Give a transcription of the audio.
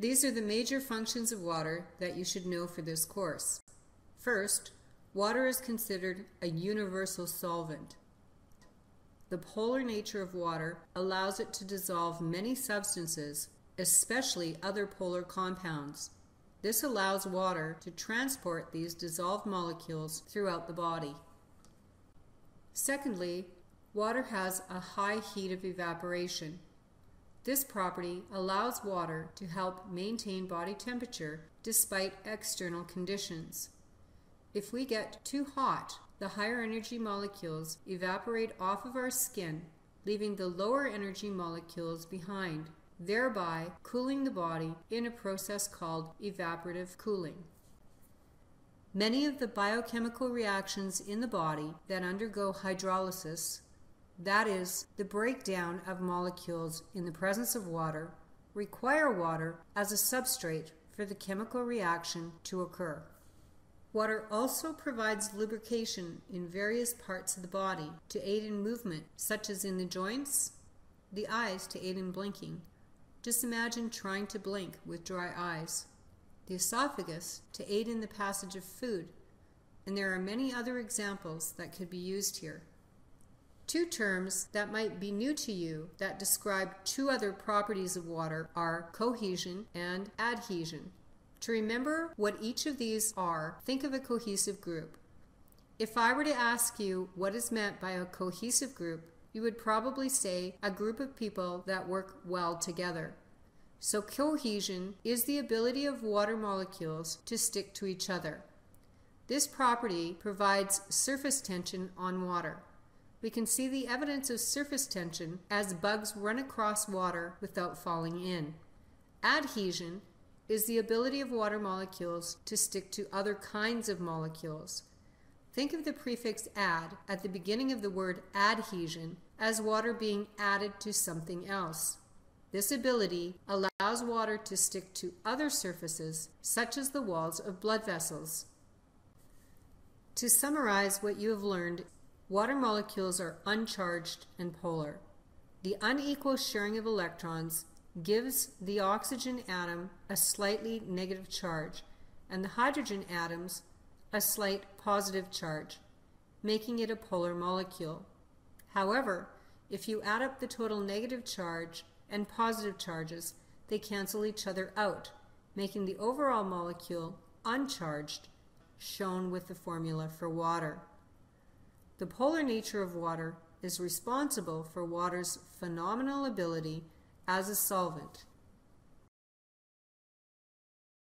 These are the major functions of water that you should know for this course. First, water is considered a universal solvent. The polar nature of water allows it to dissolve many substances, especially other polar compounds. This allows water to transport these dissolved molecules throughout the body. Secondly, water has a high heat of evaporation. This property allows water to help maintain body temperature despite external conditions. If we get too hot, the higher energy molecules evaporate off of our skin, leaving the lower energy molecules behind, thereby cooling the body in a process called evaporative cooling. Many of the biochemical reactions in the body that undergo hydrolysis, that is, the breakdown of molecules in the presence of water, require water as a substrate for the chemical reaction to occur. Water also provides lubrication in various parts of the body to aid in movement, such as in the joints, the eyes to aid in blinking. Just imagine trying to blink with dry eyes. The esophagus to aid in the passage of food, and there are many other examples that could be used here. Two terms that might be new to you that describe two other properties of water are cohesion and adhesion. To remember what each of these are, think of a cohesive group. If I were to ask you what is meant by a cohesive group, you would probably say a group of people that work well together. So, cohesion is the ability of water molecules to stick to each other. This property provides surface tension on water. We can see the evidence of surface tension as bugs run across water without falling in. Adhesion is the ability of water molecules to stick to other kinds of molecules. Think of the prefix "ad" at the beginning of the word adhesion as water being added to something else. This ability allows water to stick to other surfaces, such as the walls of blood vessels. To summarize what you have learned, water molecules are uncharged and polar. The unequal sharing of electrons gives the oxygen atom a slightly negative charge and the hydrogen atoms a slight positive charge, making it a polar molecule. However, if you add up the total negative charge and positive charges, they cancel each other out, making the overall molecule uncharged, shown with the formula for water. The polar nature of water is responsible for water's phenomenal ability as a solvent